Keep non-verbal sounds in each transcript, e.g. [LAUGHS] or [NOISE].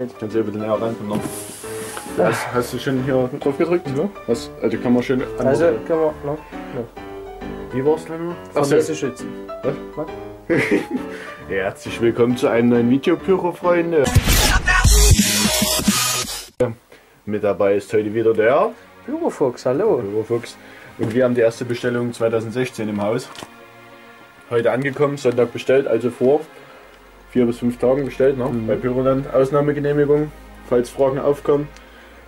Kannst du über den R reinkommen. Ja. Hast, hast, du schon hier drauf gedrückt? Ja. Was, also kann man schön Also können wir. No, no. Wie war's denn? Vermesse schützen. Was? Was? ja, [LAUGHS] herzlich willkommen zu einem neuen Video, Pyro-Freunde. Mit dabei ist heute wieder der Pyrofuchs, hallo. Pyrofuchs. Und wir haben die erste Bestellung 2016 im Haus. Heute angekommen, Sonntag bestellt, also vor vier bis fünf Tagen bestellt, ne? Mhm. bei Pyroland. Ausnahmegenehmigung, falls Fragen aufkommen.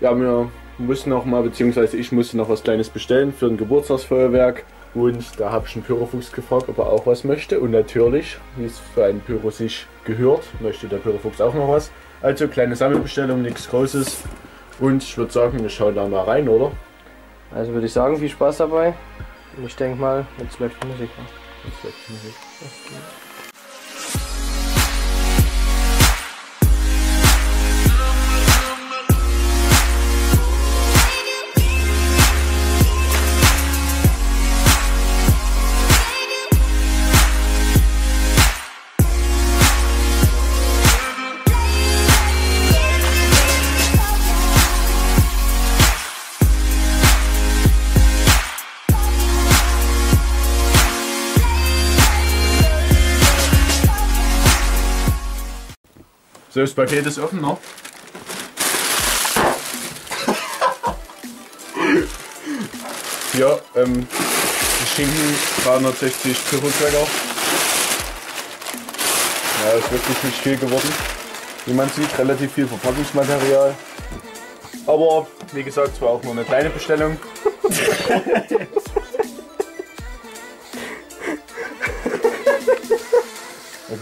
Ja, wir mussten noch mal, beziehungsweise ich musste noch was Kleines bestellen für ein Geburtstagsfeuerwerk. Und da habe ich einen Pyrofuchs gefragt, ob er auch was möchte. Und natürlich, wie es für einen Pyro sich gehört, möchte der Pyrofuchs auch noch was. Also kleine Sammelbestellung, nichts Großes. Und ich würde sagen, wir schauen da mal rein, oder? Also würde ich sagen, viel Spaß dabei. Ich denke mal, jetzt läuft die Musik. Jetzt läuft die Musik. So, das Paket ist offen noch. ja, ähm, die Schinken 360 Pyroträger. Ja, ist wirklich nicht viel geworden. Wie man sieht, relativ viel Verpackungsmaterial. Aber wie gesagt, es war auch nur eine kleine Bestellung. [LAUGHS]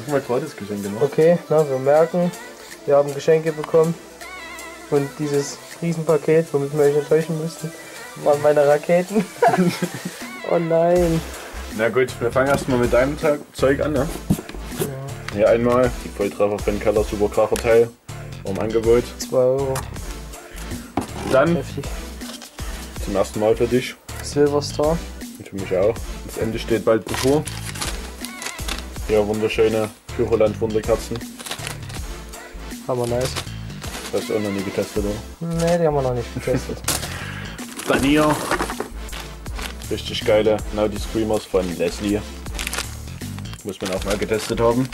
Guck mal, gratis Geschenke noch. Okay, na, wir merken, wir haben Geschenke bekommen. Und dieses Riesenpaket, womit wir euch enttäuschen mussten, waren meine Raketen. [LAUGHS] oh nein. Na gut, wir fangen erstmal mit deinem Zeug an, ne? Ja. Hier einmal die Volltreffer von Keller Superkracher Teil. Im Angebot. 2 Euro. Dann Heftig. zum ersten Mal für dich. Silverstar. Und für mich auch. Das Ende steht bald bevor. Ja, wunderschöne Pyroland Wunderkerzen. Aber nice. Das hast du auch noch nie getestet, oder? Ne, die haben wir noch nicht getestet. [LAUGHS] Dann hier. Richtig geile Naughty Screamers von Leslie. Muss man auch mal getestet haben.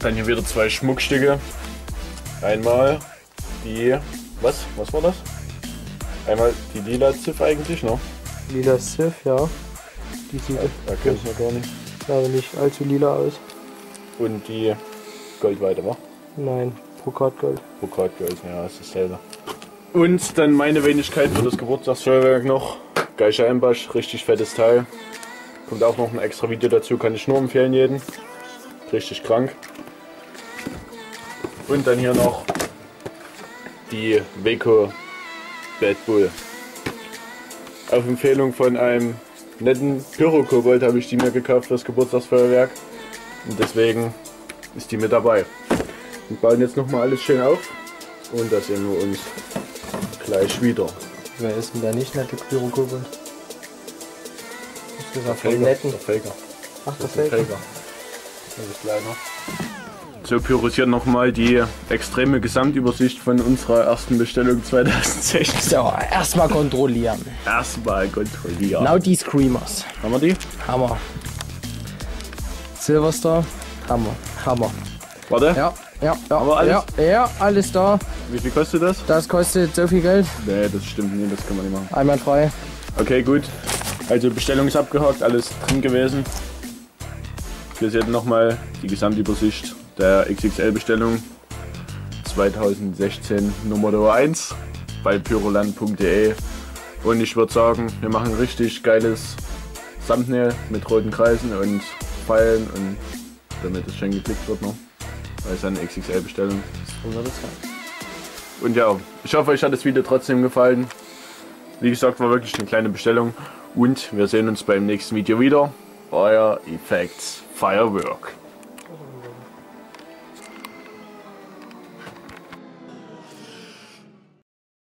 Dann hier wieder zwei Schmuckstücke. Einmal die. Was? Was war das? Einmal die lila Ziff eigentlich, ne? Lila Ziff, ja. Die sieht. Da kennt man gar nicht. Sah aber nicht allzu lila aus. Und die Goldweite, wa? Nein, Brokatgold. Brokatgold, ja, ist dasselbe. Und dann meine Wenigkeit für das Geburtstagsfeuerwerk noch. Geischer Embasch, richtig fettes Teil. Kommt auch noch ein extra Video dazu, kann ich nur empfehlen jeden. Richtig krank. Und dann hier noch die Weco Bad Bull. Auf Empfehlung von einem netten Pyro-Kobold habe ich die mir gekauft fürs Geburtstagsfeuerwerk. Und deswegen ist die mit dabei. Wir bauen jetzt nochmal alles schön auf. Und da sehen wir uns gleich wieder. Wer ist denn der nicht nette Pyro-Kobold? Der Faker. Der Faker. Ach, der Faker. Faker. Das ist kleiner. So pyrosiert nochmal die extreme Gesamtübersicht von unserer ersten Bestellung 2016. [LAUGHS] So, erstmal kontrollieren. Erstmal kontrollieren. Now die Screamers. Haben wir die? Hammer. Silverstar. Hammer. Hammer. Warte. Ja, ja, ja. Aber alles? Ja, ja, alles da. Wie viel kostet das? Das kostet so viel Geld. Nee, das stimmt nicht, das kann man nicht machen. Einwandfrei. Okay, gut. Also Bestellung ist abgehakt, alles drin gewesen. Hier seht ihr nochmal die Gesamtübersicht der XXL-Bestellung 2016 Nummer 1 bei pyroland.de und ich würde sagen, wir machen richtig geiles Thumbnail mit roten Kreisen und Pfeilen und damit es schön geklickt wird noch, weil es eine XXL-Bestellung ist. Und ja, ich hoffe, euch hat das Video trotzdem gefallen. Wie gesagt, war wirklich eine kleine Bestellung und wir sehen uns beim nächsten Video wieder. Euer Effects Firework.